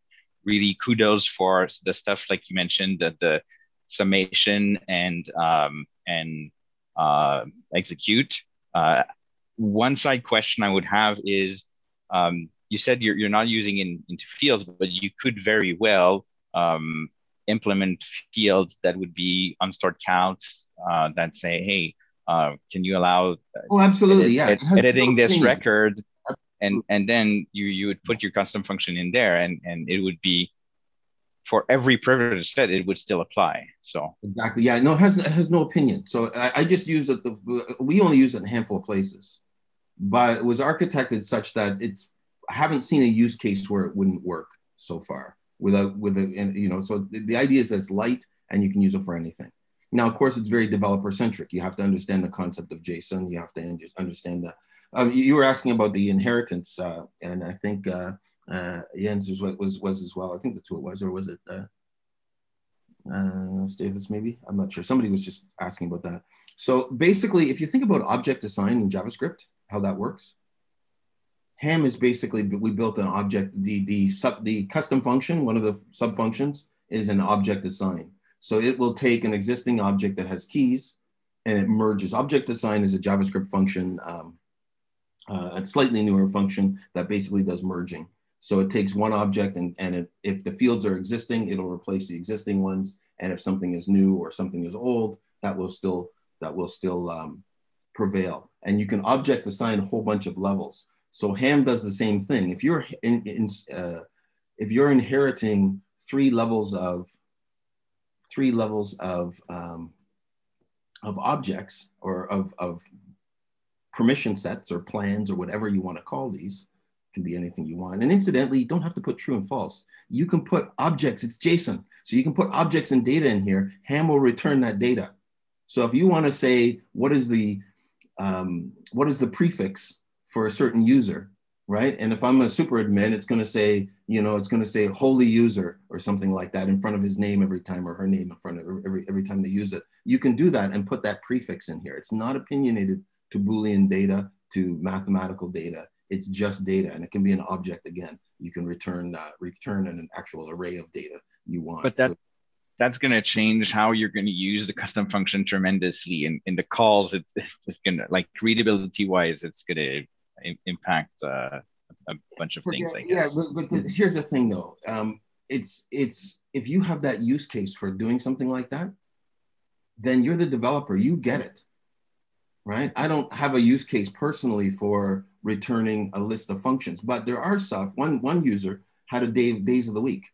really kudos for the stuff like you mentioned the, the summation and um, and uh, execute. Uh, one side question I would have is um, you said you're, you're not using in, into fields, but you could very well um, implement fields that would be unstored counts uh, that say, hey, uh, can you allow oh absolutely edit, yeah editing this record and mm. and then you you would put your custom function in there and and it would be for every privilege set, it would still apply. So exactly, yeah, no, it has it has no opinion. So I, I just use it. The, we only use it in a handful of places, but it was architected such that it's. I haven't seen a use case where it wouldn't work so far without with a you know. So the, the idea is that it's light and you can use it for anything. Now, of course, it's very developer centric. You have to understand the concept of JSON. You have to understand that. Um, you were asking about the inheritance, uh, and I think. Uh, uh, Jens was, was was as well. I think that's who it was, or was it uh, uh, Davis? Maybe I'm not sure. Somebody was just asking about that. So basically, if you think about object assign in JavaScript, how that works, Ham is basically we built an object. The the sub the custom function, one of the sub functions, is an object assign. So it will take an existing object that has keys and it merges. Object assign is a JavaScript function, um, uh, a slightly newer function that basically does merging. So it takes one object and, and it, if the fields are existing, it'll replace the existing ones. And if something is new or something is old, that will still, that will still um, prevail. And you can object assign a whole bunch of levels. So Ham does the same thing. If you're, in, in uh, if you're inheriting three levels of, three levels of, um, of objects or of, of permission sets or plans or whatever you want to call these, can be anything you want. And incidentally, you don't have to put true and false. You can put objects, it's JSON. So you can put objects and data in here. Ham will return that data. So if you want to say, what is the, um, what is the prefix for a certain user, right? And if I'm a super admin, it's going to say, you know, it's going to say holy user or something like that in front of his name every time or her name in front of every, every time they use it. You can do that and put that prefix in here. It's not opinionated to Boolean data, to mathematical data it's just data and it can be an object again. You can return uh, return an actual array of data you want. But that so, that's going to change how you're going to use the custom function tremendously. In, in the calls, it's, it's going to like readability wise, it's going to impact uh, a bunch of things. I guess. Yeah, but, but here's the thing though. Um, it's it's if you have that use case for doing something like that, then you're the developer. You get it, right? I don't have a use case personally for returning a list of functions. But there are stuff, one, one user had a day days of the week.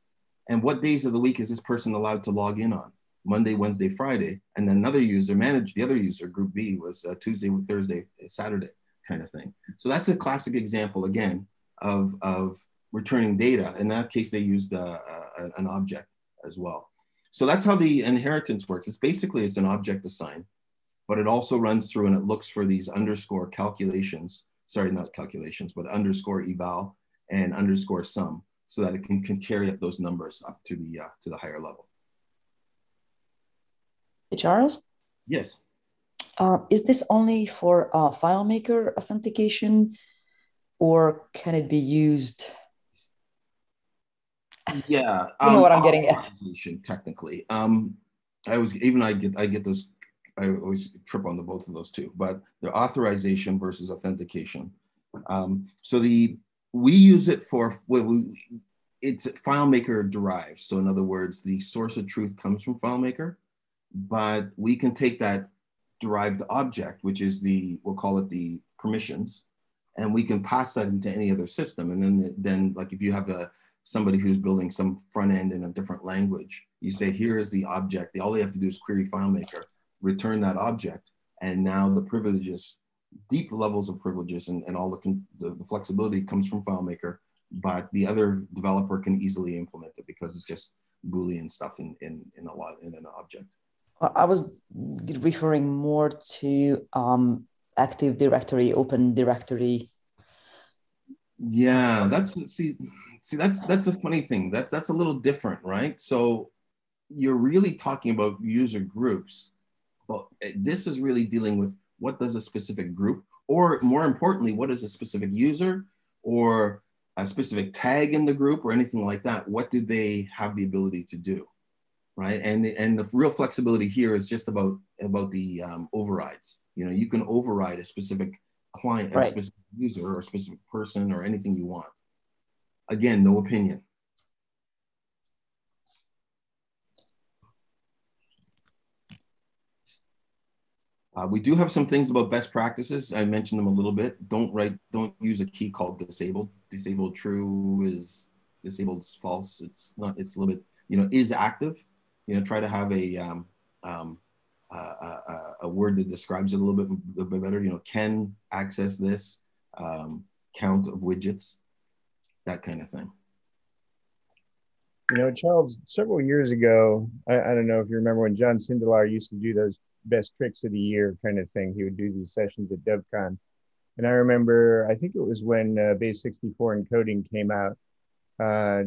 And what days of the week is this person allowed to log in on? Monday, Wednesday, Friday. And then another user managed, the other user, group B, was uh, Tuesday, Thursday, Saturday kind of thing. So that's a classic example, again, of, of returning data. In that case, they used uh, uh, an object as well. So that's how the inheritance works. It's basically, it's an object assign, but it also runs through and it looks for these underscore calculations sorry, not calculations, but underscore eval and underscore sum so that it can, can carry up those numbers up to the, uh, to the higher level. Hey, Charles? Yes. Uh, is this only for uh, FileMaker authentication or can it be used? Yeah. you know um, what I'm getting at. Technically. Um, I was, even I get, I get those I always trip on the both of those two, but the authorization versus authentication. Um, so the we use it for well, we, it's FileMaker derived. So in other words, the source of truth comes from FileMaker, but we can take that derived object, which is the we'll call it the permissions, and we can pass that into any other system. And then, then like if you have a somebody who's building some front end in a different language, you say, here is the object. All they have to do is query FileMaker, return that object, and now the privileges, deep levels of privileges, and, and all the, the, the flexibility comes from FileMaker, but the other developer can easily implement it because it's just Boolean stuff in, in, in a lot in an object. I was referring more to um, Active Directory, Open Directory. Yeah, that's see, see that's that's a funny thing. That that's a little different, right? So you're really talking about user groups, but this is really dealing with what does a specific group, or more importantly, what is a specific user or a specific tag in the group or anything like that. What do they have the ability to do? Right? And the, and the real flexibility here is just about about the um, overrides. You know, you can override a specific client, right. a specific user, or a specific person, or anything you want. Again, no opinion. Uh, we do have some things about best practices. I mentioned them a little bit. Don't write, don't use a key called disabled. Disabled true is disabled is false. It's not, it's a little bit, you know, is active you know, try to have a, um, um, uh, a word that describes it a little bit, a bit better, you know, can access this, um, count of widgets, that kind of thing. You know, Charles, several years ago, I, I, don't know if you remember when John Sindelar used to do those best tricks of the year kind of thing. He would do these sessions at DevCon. And I remember, I think it was when uh, Base 64 encoding came out. Uh,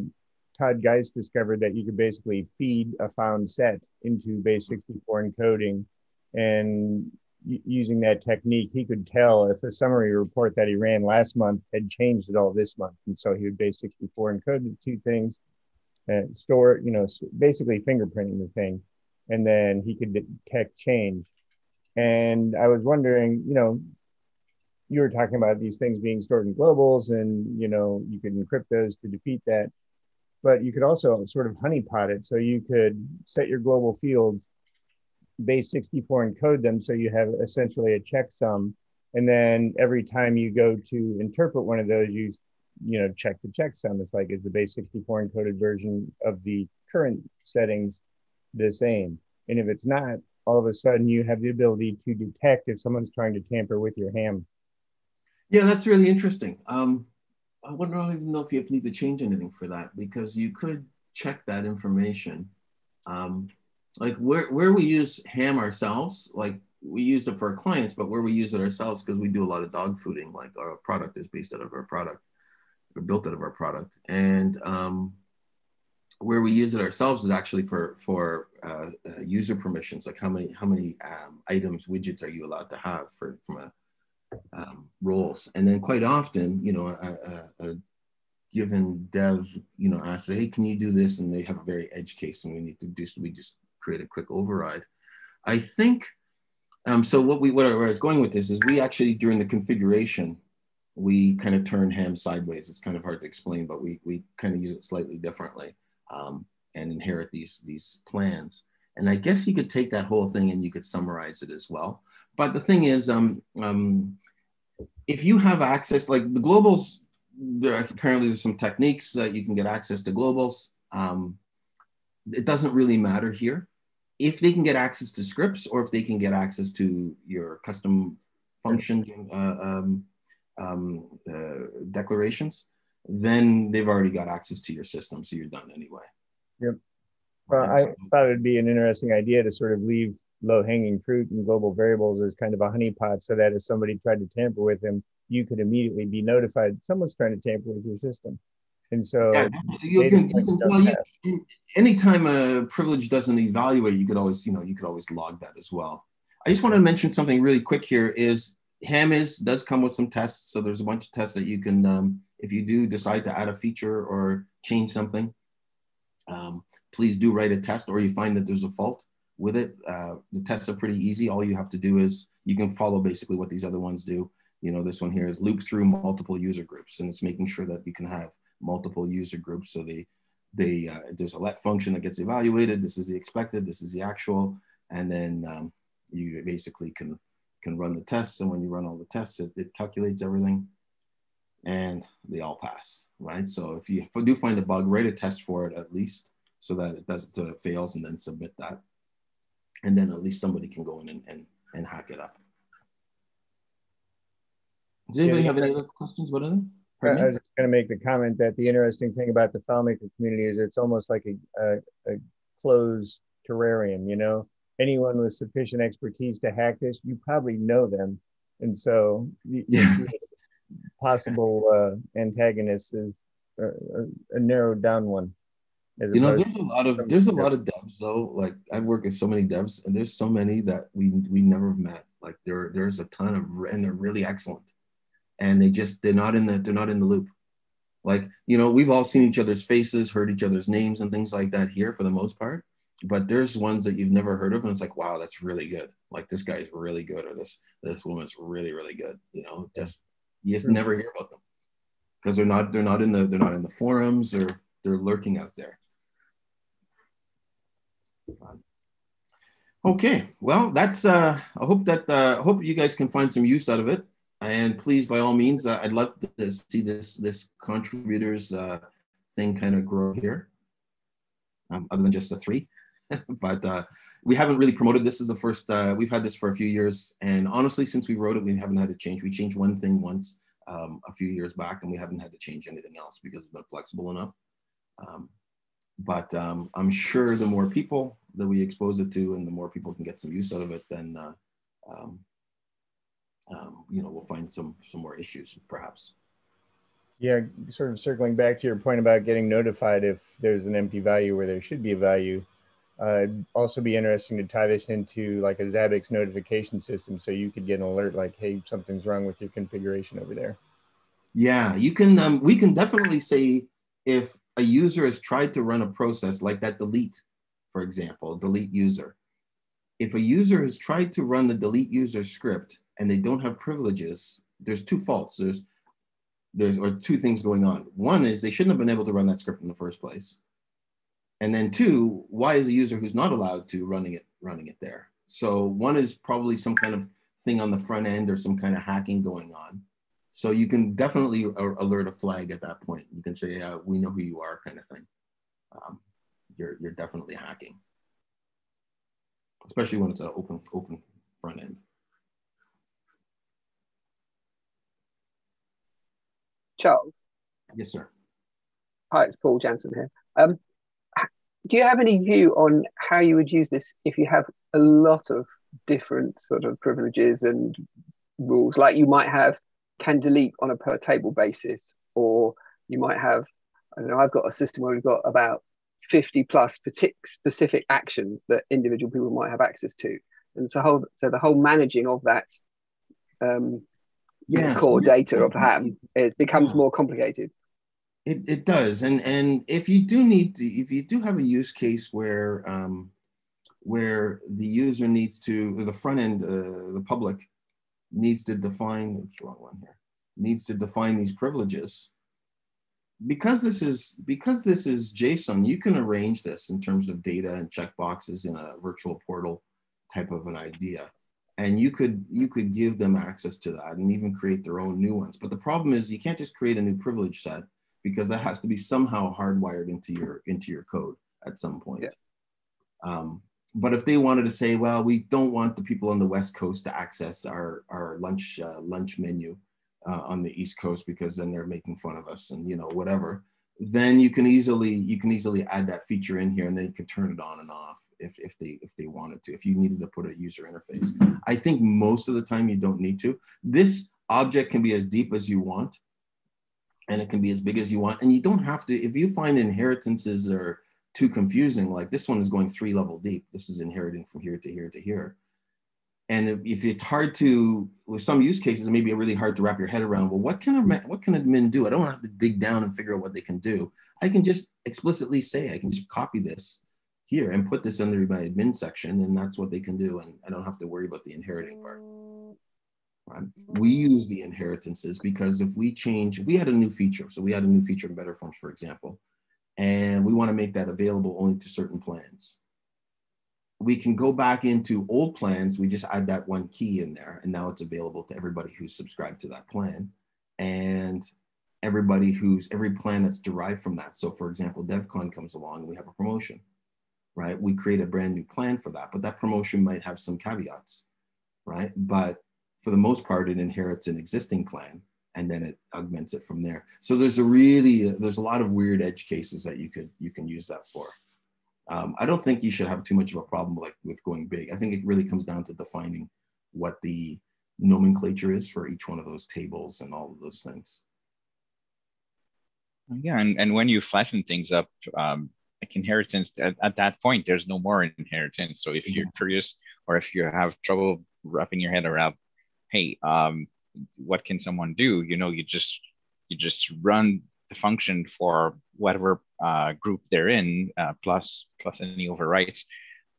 Todd Geist discovered that you could basically feed a found set into base 64 encoding. And using that technique, he could tell if the summary report that he ran last month had changed at all this month. And so he would base 64 encode the two things and store, you know, basically fingerprinting the thing. And then he could detect change. And I was wondering, you know, you were talking about these things being stored in globals and, you know, you could encrypt those to defeat that but you could also sort of honeypot it. So you could set your global fields base 64 encode them so you have essentially a checksum. And then every time you go to interpret one of those, you you know check the checksum. It's like is the base 64 encoded version of the current settings the same? And if it's not, all of a sudden you have the ability to detect if someone's trying to tamper with your ham. Yeah, that's really interesting. Um, I wouldn't even know if you need to change anything for that because you could check that information. Um, like where, where we use ham ourselves, like we used it for our clients, but where we use it ourselves because we do a lot of dog fooding, like our product is based out of our product, or built out of our product. And um, where we use it ourselves is actually for for uh, uh, user permissions, like how many how many um, items widgets are you allowed to have for from a um, roles. And then quite often, you know, a, a, a, given dev, you know, asks, hey, can you do this? And they have a very edge case and we need to do, we just create a quick override. I think, um, so what we, what I was going with this is we actually, during the configuration, we kind of turn ham sideways. It's kind of hard to explain, but we, we kind of use it slightly differently um, and inherit these, these plans. And I guess you could take that whole thing and you could summarize it as well. But the thing is, um, um, if you have access, like the globals, there apparently there's some techniques that you can get access to globals. Um, it doesn't really matter here. If they can get access to scripts or if they can get access to your custom function uh, um, um, uh, declarations, then they've already got access to your system. So you're done anyway. Yep. Well, I thought it'd be an interesting idea to sort of leave low hanging fruit and global variables as kind of a honeypot so that if somebody tried to tamper with them, you could immediately be notified someone's trying to tamper with your system. And so, yeah, you can, you can well, you, anytime a privilege doesn't evaluate, you could always, you know, you could always log that as well. I just want to mention something really quick here is ham is does come with some tests. So there's a bunch of tests that you can, um, if you do decide to add a feature or change something, um, please do write a test or you find that there's a fault with it. Uh, the tests are pretty easy. All you have to do is you can follow basically what these other ones do. You know, this one here is loop through multiple user groups and it's making sure that you can have multiple user groups. So they, they uh, there's a let function that gets evaluated. This is the expected, this is the actual, and then um, you basically can can run the tests. And when you run all the tests, it, it calculates everything and they all pass, right? So if you do find a bug, write a test for it at least so that it doesn't so it fails and then submit that. And then at least somebody can go in and, and, and hack it up. Does anybody yeah, have any other questions about it? I was going to make the comment that the interesting thing about the FileMaker community is it's almost like a, a, a closed terrarium, you know? Anyone with sufficient expertise to hack this, you probably know them. And so yeah. possible uh, antagonist is a, a, narrowed down one. You know, there's a lot of there's a lot of devs though. Like I work with so many devs, and there's so many that we we never met. Like there there's a ton of and they're really excellent. And they just they're not in the they're not in the loop. Like you know we've all seen each other's faces heard each other's names and things like that here for the most part. But there's ones that you've never heard of and it's like wow that's really good. Like this guy's really good or this this woman's really really good you know? Just you just never hear about them. Because they're not they're not in the they're not in the forums or they're lurking out there okay well that's uh i hope that uh i hope you guys can find some use out of it and please, by all means, uh, I'd love to see this this contributors uh, thing kind of grow here, um, other than just the three. but uh, we haven't really promoted this as the first. Uh, we've had this for a few years, and honestly, since we wrote it, we haven't had to change. We changed one thing once um, a few years back, and we haven't had to change anything else because it's been flexible enough. Um, but um, I'm sure the more people that we expose it to, and the more people can get some use out of it, then uh, um, um, you know, we'll find some some more issues perhaps. Yeah, sort of circling back to your point about getting notified if there's an empty value where there should be a value. Uh, also be interesting to tie this into like a Zabbix notification system so you could get an alert like, hey, something's wrong with your configuration over there. Yeah, you can, um, we can definitely say if a user has tried to run a process like that delete, for example, delete user. If a user has tried to run the delete user script and they don't have privileges, there's two faults. There's there's or two things going on. One is they shouldn't have been able to run that script in the first place. And then two, why is a user who's not allowed to running it running it there? So one is probably some kind of thing on the front end or some kind of hacking going on. So you can definitely alert a flag at that point. You can say, uh, "We know who you are," kind of thing. Um, you're you're definitely hacking, especially when it's an open open front end. Charles. Yes, sir. Hi, it's Paul Jansen here. Um, do you have any view on how you would use this if you have a lot of different sort of privileges and rules? Like you might have can delete on a per table basis, or you might have, I don't know, I've got a system where we've got about 50 plus specific actions that individual people might have access to. And so, whole, so the whole managing of that um, yes. core data of ham it becomes yeah. more complicated it, it does and and if you do need to if you do have a use case where um, where the user needs to the front end uh, the public needs to define oops, wrong one here needs to define these privileges. Because this is because this is json you can arrange this in terms of data and checkboxes in a virtual portal type of an idea. And you could you could give them access to that and even create their own new ones. But the problem is you can't just create a new privilege set because that has to be somehow hardwired into your into your code at some point. Yeah. um, but if they wanted to say well we don't want the people on the west coast to access our our lunch uh, lunch menu uh, on the east coast because then they're making fun of us and you know whatever then you can easily you can easily add that feature in here and they can turn it on and off if, if they if they wanted to if you needed to put a user interface. I think most of the time you don't need to. This object can be as deep as you want and it can be as big as you want and you don't have to if you find inheritances are too confusing like this one is going three level deep. This is inheriting from here to here to here. And if, if it's hard to with some use cases it may be really hard to wrap your head around well what can a what can admin do? I don't have to dig down and figure out what they can do. I can just explicitly say i can just copy this here and put this under my admin section and that's what they can do and i don't have to worry about the inheriting part. We use the inheritances because if we change if we had a new feature so we had a new feature in BetterForms for example and we want to make that available only to certain plans we can go back into old plans we just add that one key in there and now it's available to everybody who's subscribed to that plan and everybody who's every plan that's derived from that. So for example, DevCon comes along and we have a promotion, right? We create a brand new plan for that, but that promotion might have some caveats, right? But for the most part, it inherits an existing plan and then it augments it from there. So there's a really, there's a lot of weird edge cases that you could, you can use that for. Um, I don't think you should have too much of a problem like with going big. I think it really comes down to defining what the nomenclature is for each one of those tables and all of those things. Yeah, and, and when you flatten things up, um, like inheritance, at, at that point, there's no more inheritance. So if you're curious or if you have trouble wrapping your head around, hey, um, what can someone do? You know, you just you just run the function for whatever uh, group they're in, uh, plus plus any overwrites.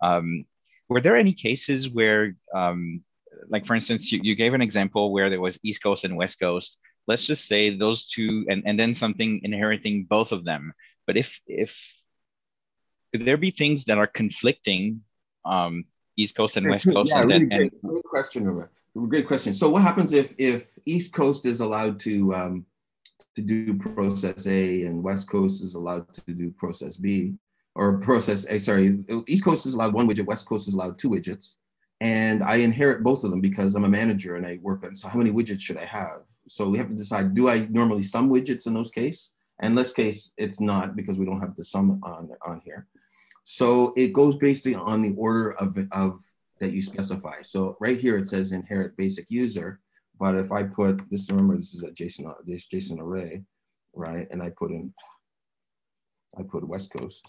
Um, were there any cases where, um, like for instance, you, you gave an example where there was East Coast and West Coast, let's just say those two and, and then something inheriting both of them but if if could there be things that are conflicting um, east coast and west coast yeah, and really then, and, question Robert. Great question so what happens if if east coast is allowed to um, to do process a and west coast is allowed to do process b or process a sorry east coast is allowed one widget west coast is allowed two widgets and I inherit both of them because I'm a manager and I work on. So how many widgets should I have? So we have to decide: do I normally sum widgets in those case? And this case, it's not because we don't have the sum on on here. So it goes basically on the order of of that you specify. So right here it says inherit basic user, but if I put this, remember this is a JSON this JSON array, right? And I put in I put West Coast.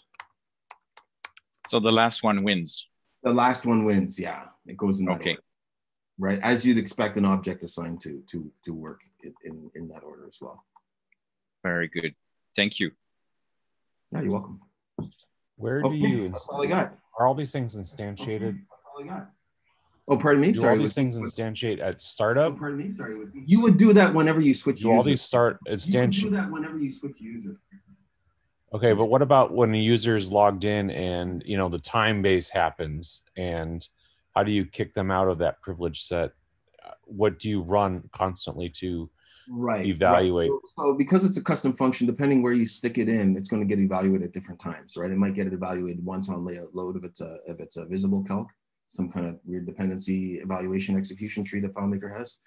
So the last one wins. The last one wins. Yeah, it goes in that okay. order. Right, as you'd expect an object assigned to to to work in in that order as well. Very good. Thank you. Yeah, you're welcome. Where do okay. you? That's all I got. Are all these things instantiated? That's all I got. Oh, pardon me. Do sorry. all these things instantiate at startup? Oh, pardon me. Sorry. You would do that whenever you switch. Do user. all these start instantiate? You would do that whenever you switch user. Okay, but what about when a user is logged in and you know the time base happens, and how do you kick them out of that privilege set? Uh, what do you run constantly to right, evaluate? Right. So, so, because it's a custom function, depending where you stick it in, it's going to get evaluated at different times, right? It might get it evaluated once on layout load if it's a if it's a visible calc, some kind of weird dependency evaluation execution tree that FileMaker has,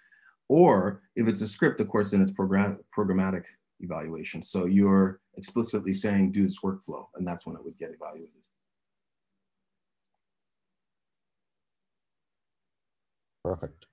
or if it's a script, of course, then it's program programmatic evaluation. So you're explicitly saying do this workflow, and that's when it would get evaluated. Perfect.